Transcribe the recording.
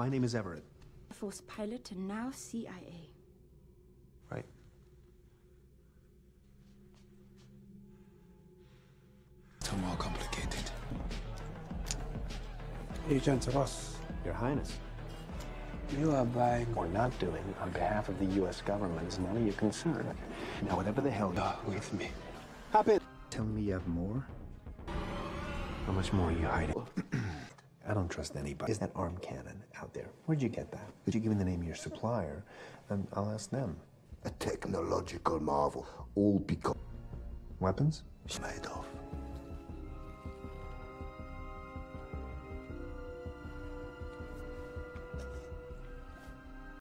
my name is Everett. Force pilot and now CIA. Right. It's more complicated. Agent Ross, Your Highness. you are buying or not doing on behalf of the U.S. government is none of your concern. Now, whatever the hell, uh, with me. Hop in. Telling me you have more? How much more are you hiding? I don't trust anybody. Is that arm cannon out there? Where'd you get that? Could you give me the name of your supplier, and I'll ask them. A technological marvel, all because Weapons? made.